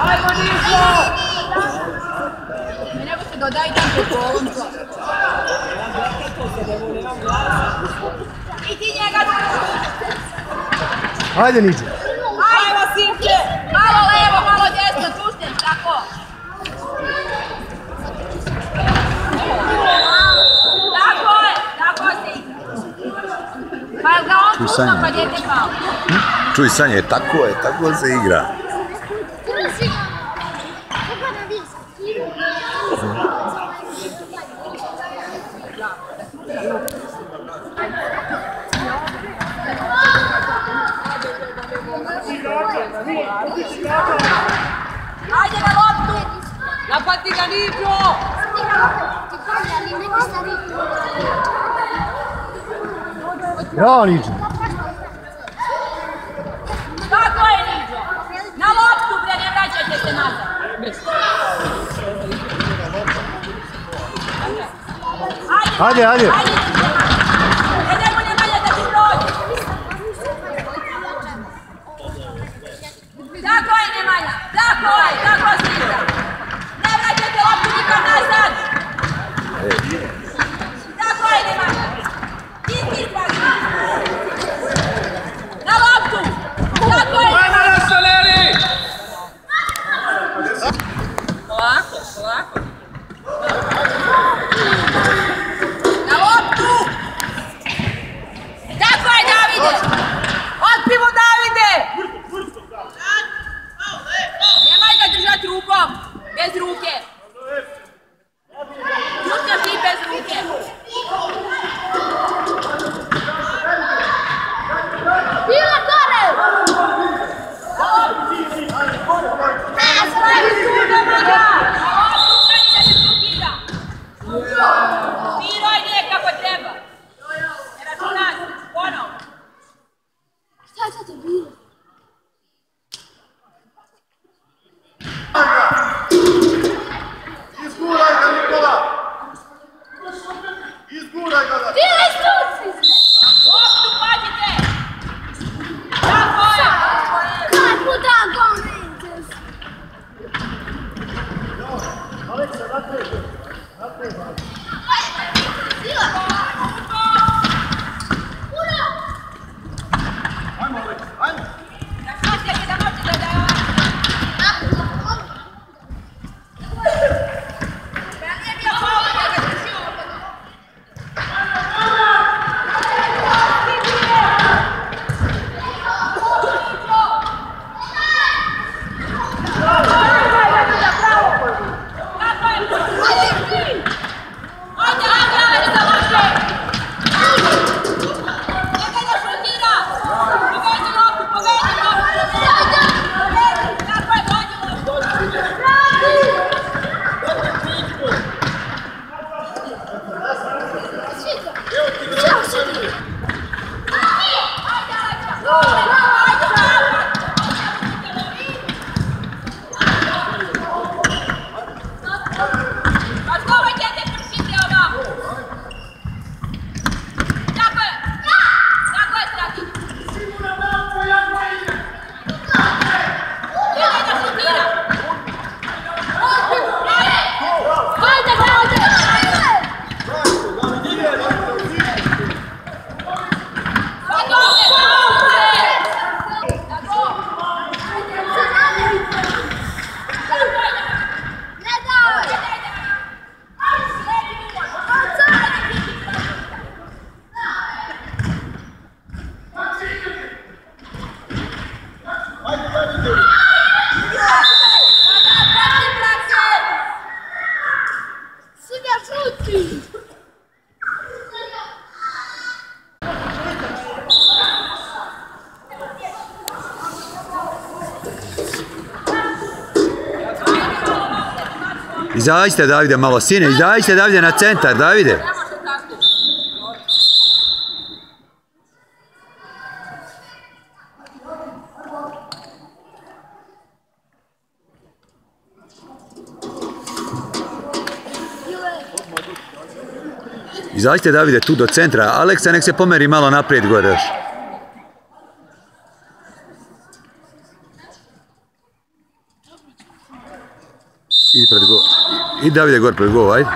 Ajmo Nišo! Nego se dodaj tam po golom. I ti njega Ajde Niđe. Ajmo Simče! Malo levo, malo desno, čušten, tako. Tako je, tako se igra. Pa jel ga on čušao Sanja. kad je te pao? Čuj Sanje, tako je, tako se igra. Ajde na loptu! Napati ga Niđo! Bravo Niđe. Ajde, Ajde! Tako je Nemanja! Tako je! Tako se Pedro o quê? Izguraj ga da! Izađite Davide malo, sine, izađite Davide na centar, Davide. Izađite Davide tu do centra, Aleksa nek se pomeri malo naprijed gore još. Idi pred gol. Idi Davide gore pred gol, ajde.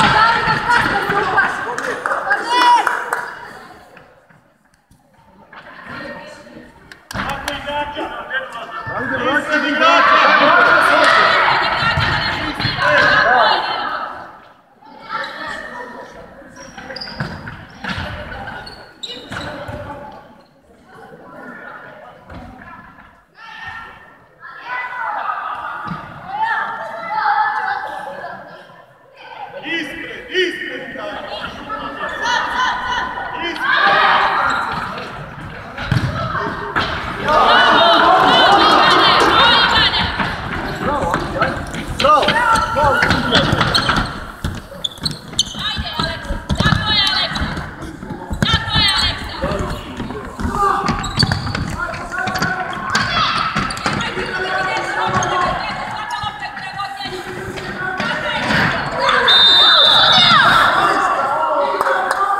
Davide, šta se trupaš?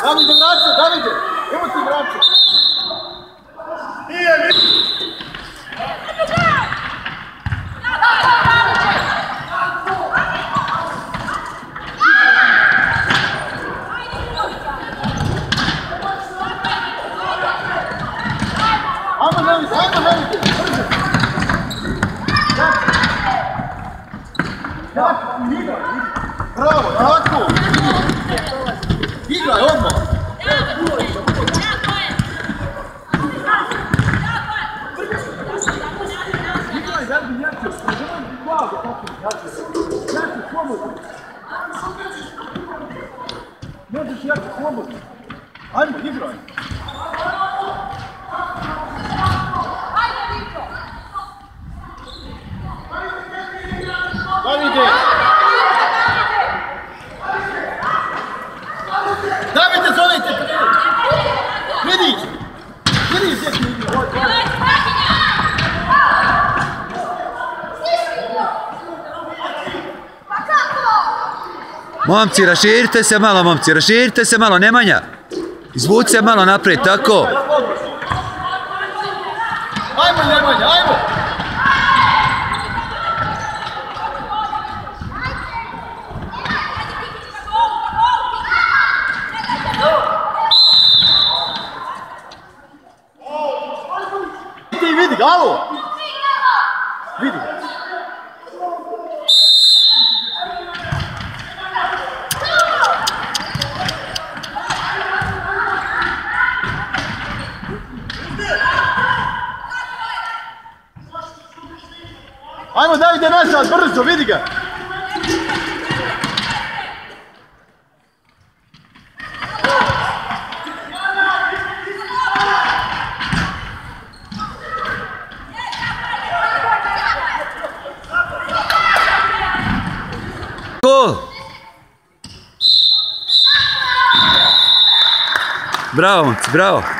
Davide, vraća, Davide! Evo ti vraća! Ajmo, Davide, ajmo, Davide! Brže! Jako, igraj, igraj. Bravo, tako! Igraj! Igraj, tako, slobodno. Možeš jače, slobodno. Ajmo, igraj. Davide! Davide, zovite! Vidi! Vidi gdje ti igra, ovo je to. Pa kako? Momci, raširite se malo, momci, raširite se malo, Nemanja. Izvuci se malo naprijed, tako. Ajmo, Nemanja, ajmo! Ti vidi ga, alo! Vidi ga. Ajmo Davide nazad, brzo, vidi ga! Bravo, bravo.